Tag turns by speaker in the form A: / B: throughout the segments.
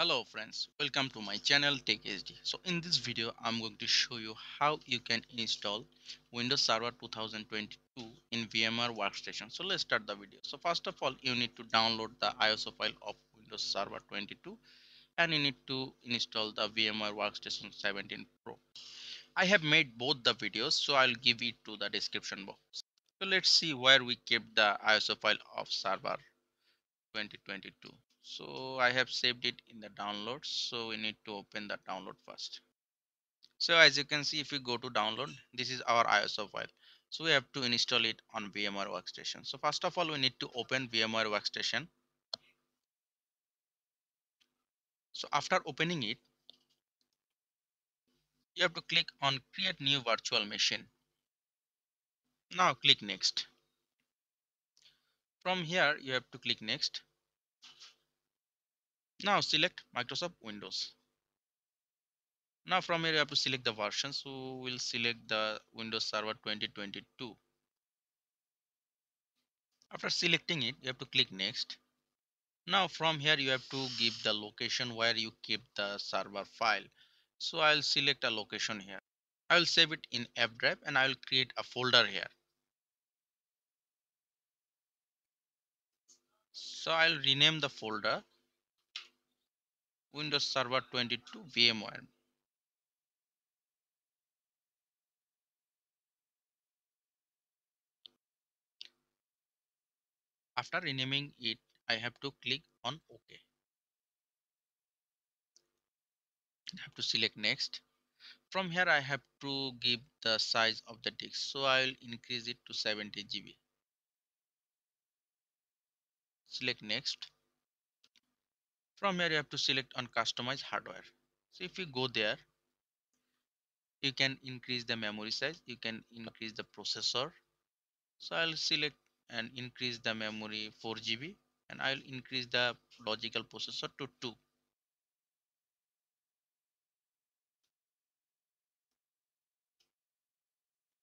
A: Hello friends, welcome to my channel TechHD. So in this video, I'm going to show you how you can install Windows Server 2022 in VMware Workstation. So let's start the video. So first of all, you need to download the ISO file of Windows Server 22 and you need to install the VMware Workstation 17 Pro. I have made both the videos, so I'll give it to the description box. So let's see where we kept the ISO file of Server 2022 so I have saved it in the downloads so we need to open the download first. So as you can see if you go to download this is our ISO file. So we have to install it on VMware workstation. So first of all we need to open VMware workstation. So after opening it you have to click on create new virtual machine. Now click next. From here you have to click next now select Microsoft Windows. Now from here you have to select the version so we'll select the Windows Server 2022 after selecting it you have to click next. Now from here you have to give the location where you keep the server file. So I'll select a location here. I will save it in F drive and I will create a folder here. So I'll rename the folder Windows Server 22 VMware. After renaming it, I have to click on OK. I have to select next. From here, I have to give the size of the disk. So I will increase it to 70 GB. Select next. From here, you have to select on customize hardware. So if you go there, you can increase the memory size. You can increase the processor. So I'll select and increase the memory 4 GB and I'll increase the logical processor to 2.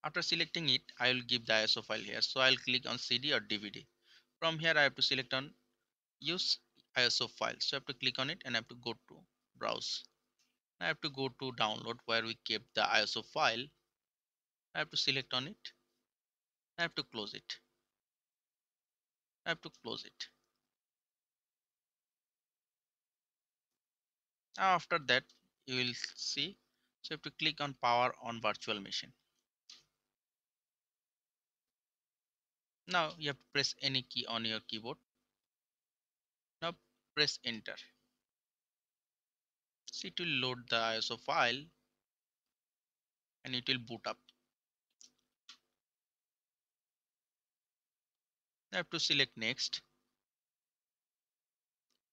A: After selecting it, I will give the ISO file here. So I'll click on CD or DVD. From here, I have to select on use ISO file. So I have to click on it and I have to go to browse. I have to go to download where we kept the ISO file. I have to select on it. I have to close it. I have to close it. Now after that you will see so you have to click on power on virtual machine. Now you have to press any key on your keyboard. Press enter. See it will load the ISO file and it will boot up. I have to select next.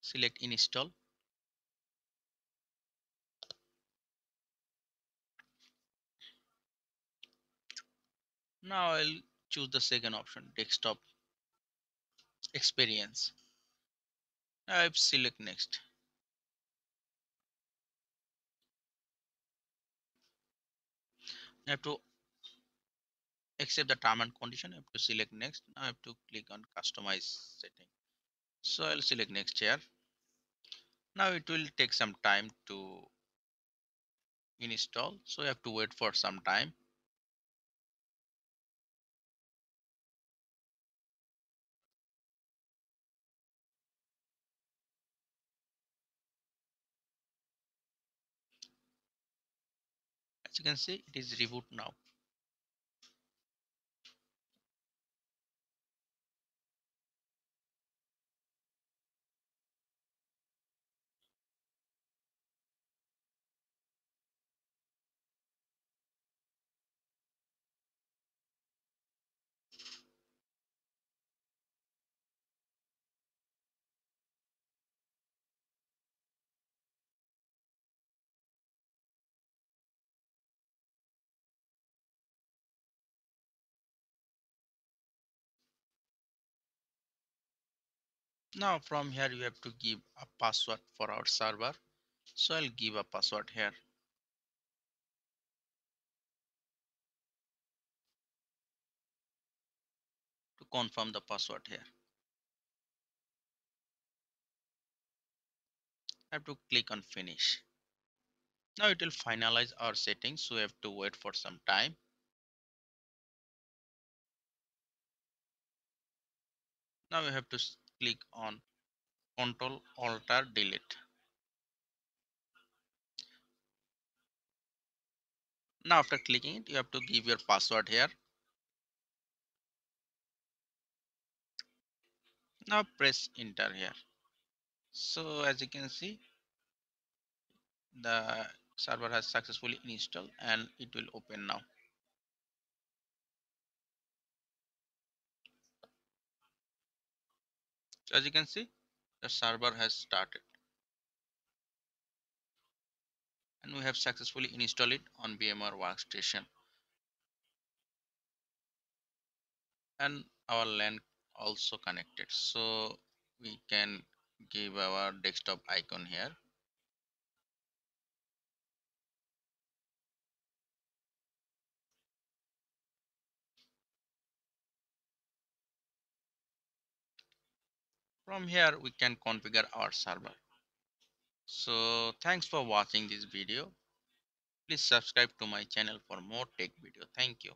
A: Select install. Now I'll choose the second option desktop experience. I have to select next. I have to accept the term and condition. I have to select next. I have to click on customize setting. So I'll select next here. Now it will take some time to install. So I have to wait for some time. As you can see, it is reboot now. Now from here you have to give a password for our server. So I'll give a password here. To confirm the password here. I have to click on finish now it will finalize our settings so we have to wait for some time now we have to click on control alter delete. Now after clicking it you have to give your password here. Now press enter here. So as you can see the server has successfully installed and it will open now so as you can see the server has started. And we have successfully installed it on VMware workstation. And our LAN also connected. So we can give our desktop icon here from here we can configure our server. So thanks for watching this video. Please subscribe to my channel for more tech video. Thank you